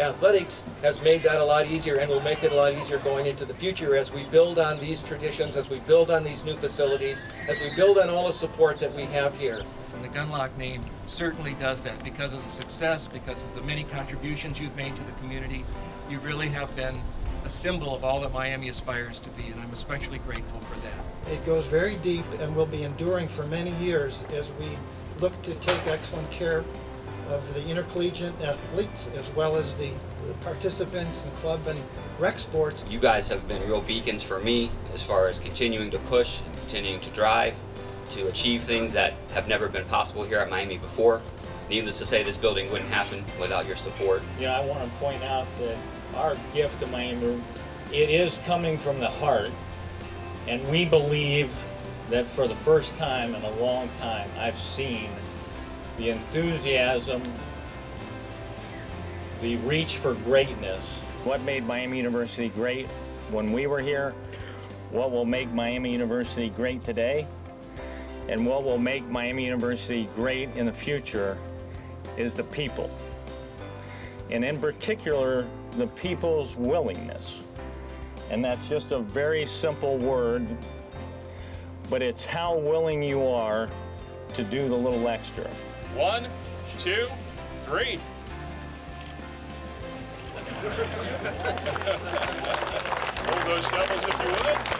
athletics has made that a lot easier and will make it a lot easier going into the future as we build on these traditions, as we build on these new facilities, as we build on all the support that we have here. And the Gunlock name certainly does that because of the success, because of the many contributions you've made to the community. You really have been a symbol of all that Miami aspires to be, and I'm especially grateful for that. It goes very deep and will be enduring for many years as we look to take excellent care of the intercollegiate athletes as well as the the participants in club and rec sports. You guys have been real beacons for me as far as continuing to push and continuing to drive to achieve things that have never been possible here at Miami before. Needless to say, this building wouldn't happen without your support. You know, I want to point out that our gift to Miami, it is coming from the heart, and we believe that for the first time in a long time, I've seen the enthusiasm, the reach for greatness. What made Miami University great when we were here, what will make Miami University great today, and what will make Miami University great in the future is the people. And in particular, the people's willingness. And that's just a very simple word, but it's how willing you are to do the little extra. One, two, three. Hold those doubles if you would.